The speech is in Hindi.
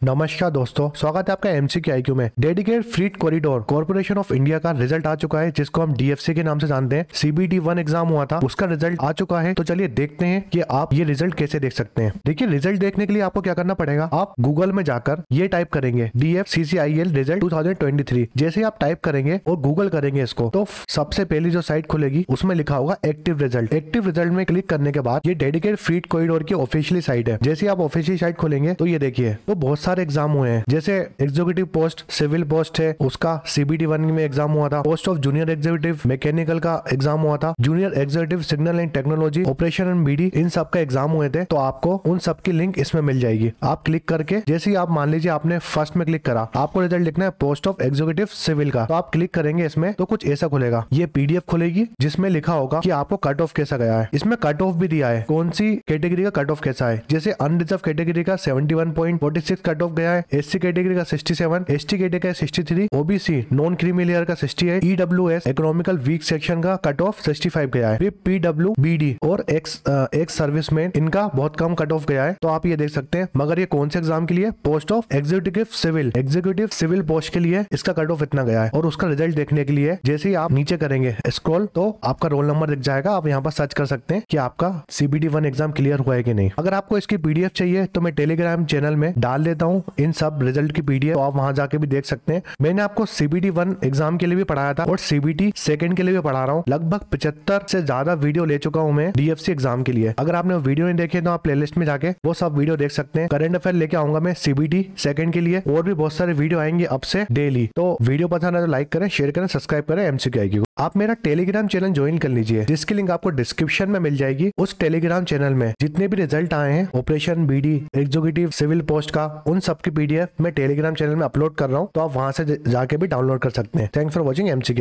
नमस्कार दोस्तों, स्वागत है आपका एमसी के आई में। Dedicated freight corridor corporation of India का रिज़ल्ट आ चुका है, जिसको हम डीएफसी के नाम से जानते हैं। सीबीटी वन एग्ज़ाम हुआ था, उसका रिज़ल्ट आ चुका है। तो चलिए देखते हैं कि आप ये रिज़ल्ट कैसे देख सकते हैं। देखिए रिज़ल्ट देखने के लिए आपको क्या करना पड़ेगा? आप गूगल में जाकर ये टाइप करेंगे डी एफ़ रिज़ल्ट टू जैसे आप टाइप करेंगे और गूगल करेंगे इसको तो सबसे पहली जो साइट खुलेगी, उसमें लिखा होगा एक्टिव रिज़ल्ट एक्टिव रिज़ल्ट में क्लिक करने के बाद ये डेडिकेटेड फ्रीट कॉरिडोर की ऑफिशियली साइट है। जैसे आप ऑफिशियल साइट खोलेंगे तो ये देखिए तो बहुत सारे एग्ज़ाम हुए हैं। जैसे एग्जीक्यूटिव पोस्ट सिविल पोस्ट है, उसका सीबीडी वन में एग्ज़ाम हुआ था। Post of junior executive mechanical का एग्ज़ाम हुआ था। Junior executive signal and technology operation and BD इन सब का एग्ज़ाम हुए थे। तो आपको उन सब की लिंक इसमें मिल जाएगी। आप क्लिक करके, जैसे ही आप मान लीजिए आपने फ़र्स्ट में क्लिक करा, आपको रिज़ल्ट लिखना है पोस्ट ऑफ़ एग्जीक्यूटिव सिविल का। तो आप क्लिक करेंगे इसमें तो कुछ ऐसा खुलेगा। ये पीडीएफ खुलेगी, जिसमें लिखा होगा कि आपको कट ऑफ़ कैसा गया है। इसमें कट ऑफ़ भी दिया है। कौन सी कैटेगरी का कट ऑफ़ कैसा है? जैसे अनरिजर्व कैटेगरी का 71.46 कट ऑफ़ गया है एससी कैटेगरी का sixty seven S T category का 63 ओबीसी नॉन क्रीमी लेयर का 68 ईडब्ल्यूएस इकोनॉमिकल वीक सेक्शन का कट ऑफ़ 65 गया है। पीडब्ल्यू बीडी और एक्स एक्स सर्विसमैन इनका बहुत कम कट ऑफ़ गया है। तो आप ये देख सकते हैं, मगर ये कौन से एग्ज़ाम के लिए? Post of executive civil executive civil post के लिए इसका कट ऑफ़ इतना गया है। और उसका रिज़ल्ट देखने के लिए, जैसे ही आप नीचे करेंगे स्क्रॉल तो आपका रोल नंबर दिख जाएगा। आप यहाँ पर सर्च कर सकते हैं कि आपका सीबीडी वन एग्ज़ाम क्लियर हुआ है कि नहीं। अगर आपको इसकी पीडीएफ चाहिए तो मैं टेलीग्राम चैनल में डाल देता हूँ। इन सब रिज़ल्ट की पीडीएफ तो आप वहाँ जाके भी देख सकते हैं। मैंने आपको सीबीटी वन एग्ज़ाम के लिए भी पढ़ाया था और सीबीटी सेकंड के लिए भी पढ़ा रहा हूँ। लगभग पचहत्तर से ज़्यादा वीडियो ले चुका हूँ मैं डीएफसी एग्ज़ाम के लिए। अगर आपने वीडियो नहीं देखे तो आप प्लेलिस्ट में जाके वो सब वीडियो देख सकते हैं। करंट अफेयर लेके आऊँगा मैं सीबीटी सेकंड के लिए। और भी बहुत सारे वीडियो आएँगे अब से डेली तो वीडियो पसंद है तो लाइक करें शेयर करें सब्सक्राइब करें एमसी को। आप मेरा टेलीग्राम चैनल ज्वाइन कर लीजिए, जिसकी लिंक आपको डिस्क्रिप्शन में मिल जाएगी उस टेलीग्राम चैनल में। जितने भी रिज़ल्ट आए हैं operation BD executive civil post का, उन सबकी पीडीएफ मैं टेलीग्राम चैनल में अपलोड कर रहा हूँ तो आप वहाँ से जाके भी डाउनलोड कर सकते हैं। Thanks for watching MC